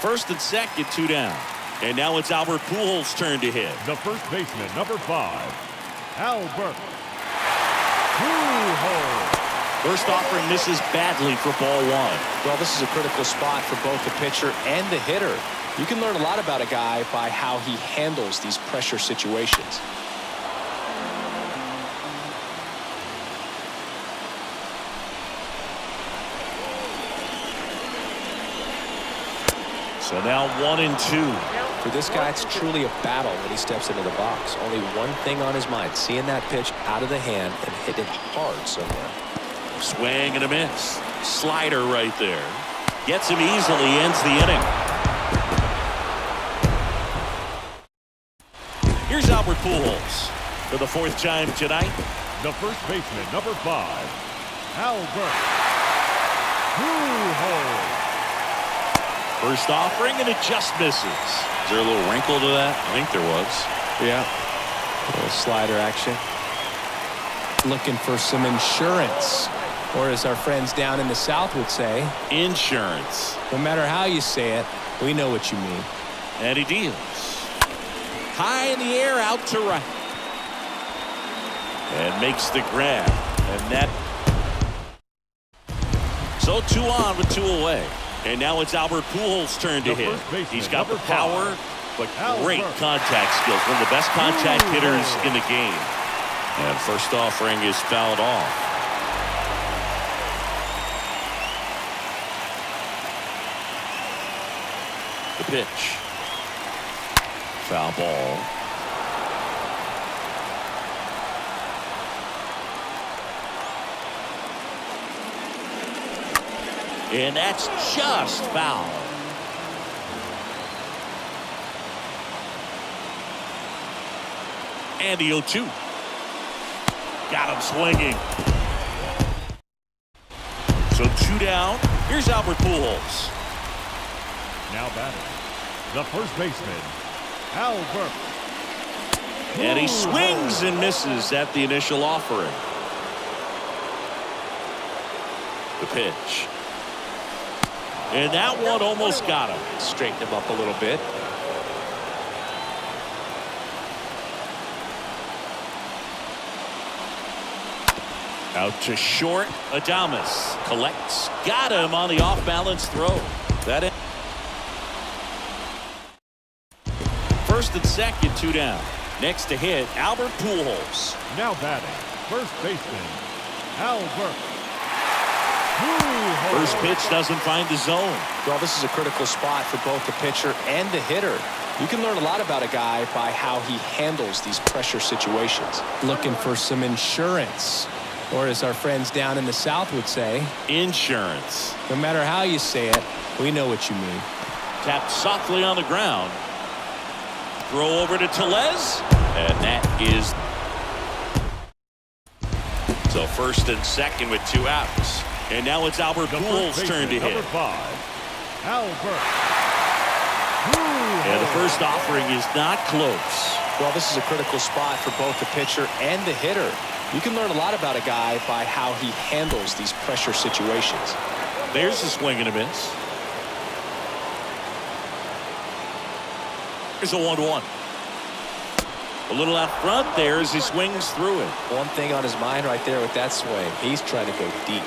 First and second, two down. And now it's Albert Pujols' turn to hit. The first baseman, number five, Albert Pujols. First offering misses badly for ball one. Well, this is a critical spot for both the pitcher and the hitter. You can learn a lot about a guy by how he handles these pressure situations. So now one and two. For this guy, it's truly a battle when he steps into the box. Only one thing on his mind, seeing that pitch out of the hand and hit it hard somewhere. Swing and a miss. Slider right there. Gets him easily, ends the inning. Here's Albert Pujols for the fourth time tonight. The first baseman, number five, Albert Pujols. First offering, and it just misses. Is there a little wrinkle to that? I think there was. Yeah. A little slider action. Looking for some insurance. Or as our friends down in the South would say, Insurance. no matter how you say it, we know what you mean. And he deals. High in the air, out to right. And makes the grab. And that. So two on with two away. And now it's Albert Pujols' turn to hit. He's got the power, but great contact skills. One of the best contact hitters in the game. And first offering is fouled off. The pitch. Foul ball. And that's just foul. And the 0-2. Got him swinging. So two down. Here's Albert Pujols. Now batting, the first baseman, Albert And he swings and misses at the initial offering. The pitch. And that one almost got him. Straighten him up a little bit. Out to short. Adames collects. Got him on the off-balance throw. That in. First and second, two down. Next to hit, Albert Pujols. Now batting, first baseman, Albert Pujols. First pitch doesn't find the zone. Well, this is a critical spot for both the pitcher and the hitter. You can learn a lot about a guy by how he handles these pressure situations. Looking for some insurance. Or as our friends down in the South would say, Insurance. no matter how you say it, we know what you mean. Tapped softly on the ground. Throw over to Tellez. And that is. So first and second with two outs. And now it's Albert The Pujols' turn to hit. number five, Albert Pujols. And the first offering is not close. Well, this is a critical spot for both the pitcher and the hitter. You can learn a lot about a guy by how he handles these pressure situations. There's a swing and a miss. Here's a 1-1. A little out front there as he swings through it. One thing on his mind right there with that swing, he's trying to go deep.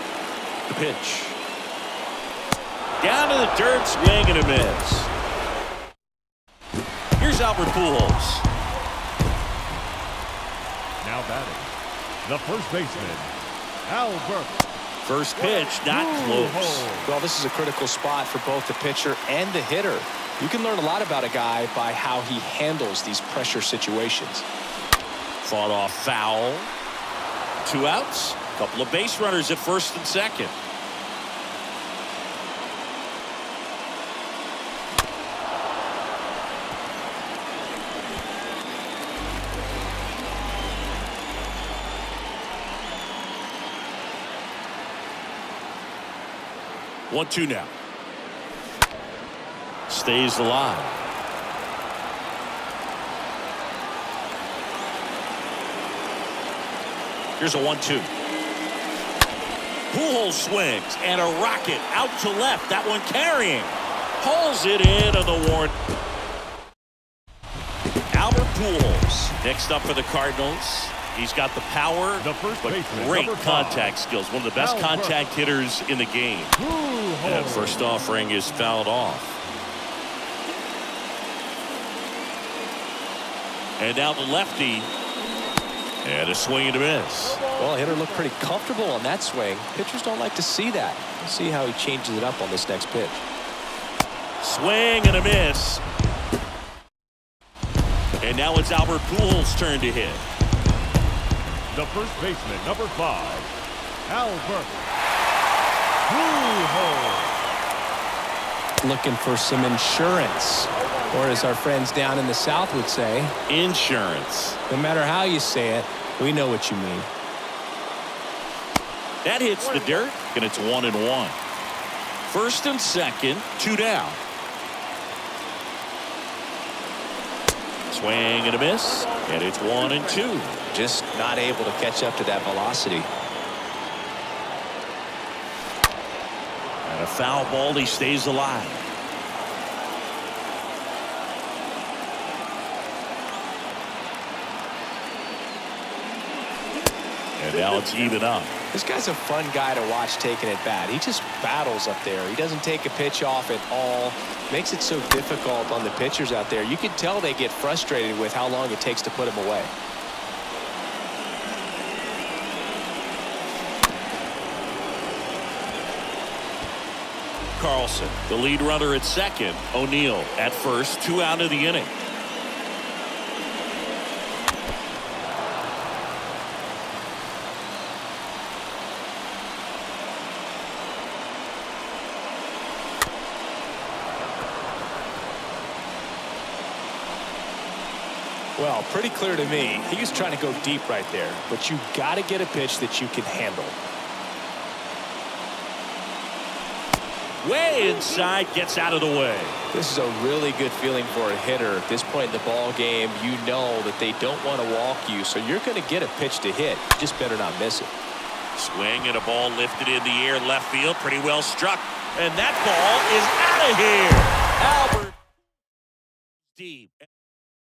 The pitch. Down to the dirt, swing and a miss. Here's Albert Pujols. Now batting, the first baseman, Albert First pitch, not close. Well, this is a critical spot for both the pitcher and the hitter. You can learn a lot about a guy by how he handles these pressure situations. Fought off foul. Two outs. Couple of base runners at first and second. One two now. Stays alive. Here's a one-two. Pujols swings and a rocket out to left. That one carrying. Pulls it in on the warn. Albert Pujols next up for the Cardinals. He's got the power, The first but baseman, great contact skills. One of the best Burke. contact hitters in the game. Pujols. And first offering is fouled off. And now the lefty. And a swing and a miss. Well, hitter looked pretty comfortable on that swing. Pitchers don't like to see that. We'll see how he changes it up on this next pitch. Swing and a miss. And now it's Albert Pujols' turn to hit. The first baseman, number five, Albert Burke. Pujols. Looking for some insurance. Or as our friends down in the South would say, Insurance. no matter how you say it, we know what you mean. That hits the dirt, and it's one and one. First and second, two down. Swing and a miss, and it's one and two. Just not able to catch up to that velocity. And a foul ball, he stays alive. And now it's even up. This guy's a fun guy to watch taking at bat. He just battles up there. He doesn't take a pitch off at all. Makes it so difficult on the pitchers out there. You can tell they get frustrated with how long it takes to put him away. Carlson, the lead runner at second. O'Neill at first, two out of the inning. Well, pretty clear to me. He's trying to go deep right there. But you got to get a pitch that you can handle. Way inside, gets out of the way. This is a really good feeling for a hitter. At this point in the ball game, you know that they don't want to walk you, so you're going to get a pitch to hit. You just better not miss it. Swing and a ball lifted in the air left field. Pretty well struck. And that ball is out of here. Albert deep.